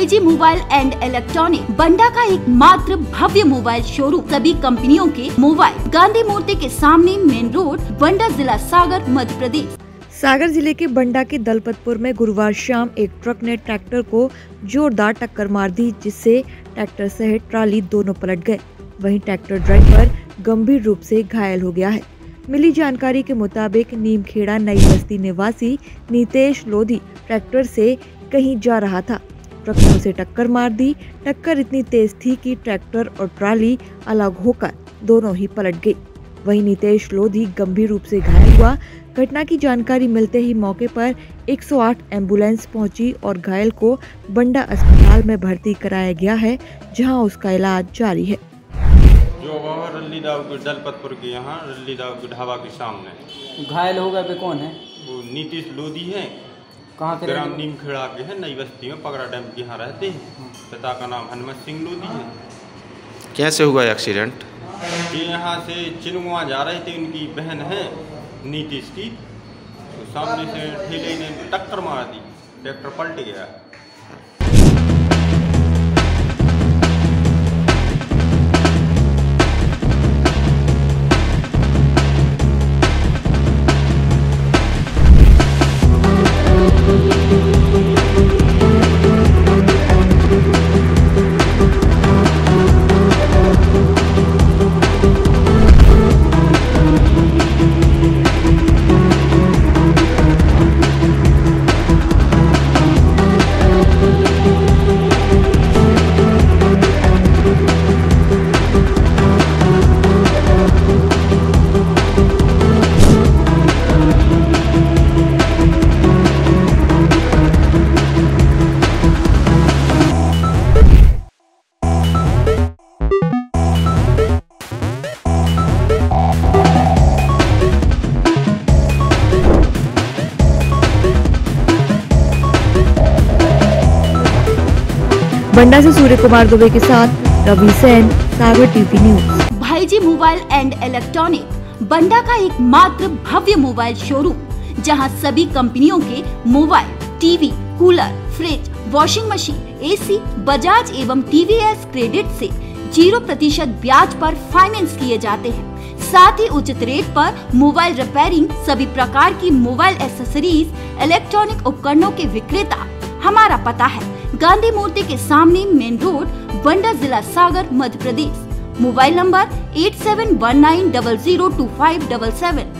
Mobile and electronic Banda का एक मात्र भव्य मोबाइल शोरूम सभी कंपनियों के मोबाइल गांधी मूर्ति के सामने मेन रोड बंडा जिला सागर, मध्य प्रदेश। सागर ज़िले के बंडा के दलपतपुर में गुरुवार शाम एक ट्रक ने ट्रैक्टर को जोरदार टक्कर मार दी, जिससे ट्रैक्टर सहित ट्राली दोनों पलट गए। वहीं ट्रैक्टर ड्राइवर गंभीर रूप से घायल हो गया है। मिली जानकारी के मुताबिक नीमखेड़ा नई बस्ती निवासी नीतेश लोधी ट्रैक्टर से कहीं जा रहा था। ट्रक ने उसे टक्कर मार दी। टक्कर इतनी तेज थी कि ट्रैक्टर और ट्राली अलग होकर दोनों ही पलट गई। वहीं नीतेश लोधी गंभीर रूप से घायल हुआ। घटना की जानकारी मिलते ही मौके पर 108 एंबुलेंस पहुँची और घायल को बंडा अस्पताल में भर्ती कराया गया है जहाँ उसका इलाज जारी है। जो वह रल्ली दाव दलपतपुर के यहाँ रल्ली दाव के ढाबा के सामने। घायल हो गए कौन है? वो नीतीश लोधी हैं। कहाँ के ग्राम नीम खेड़ा के है नई बस्ती में पगड़ा डैम के यहाँ रहते हैं। पिता का नाम हनुमत सिंह लोधी है। कैसे हुआ ये एक्सीडेंट? ये यहाँ से चिलुआ जा रहे थे उनकी बहन है नीतीश की। तो सामने से ठेले ने टक्कर मार दी ट्रैक्टर पलट गया। बंडा से सूर्य कुमार दुबे के साथ रवि सेन, सागर टीवी न्यूज़। भाईजी मोबाइल एंड इलेक्ट्रॉनिक, बंडा का एक मात्र भव्य मोबाइल शोरूम जहाँ सभी कंपनियों के mobile, TV, cooler, fridge washing machine AC Bajaj एवं टीवीएस क्रेडिट से ज़ीरो प्रतिशत ब्याज पर फाइनेंस किए जाते हैं। साथ ही उचित रेट पर मोबाइल रिपेयरिंग सभी प्रकार की मोबाइल एसेसरीज इलेक्ट्रॉनिक उपकरणों के विक्रेता, हमारा पता है। गांधी मूर्ति के सामने मेन रोड, बंडा जिला Sagar, Madhya Pradesh. Mobile number eight seven one nine double zero two five double seven.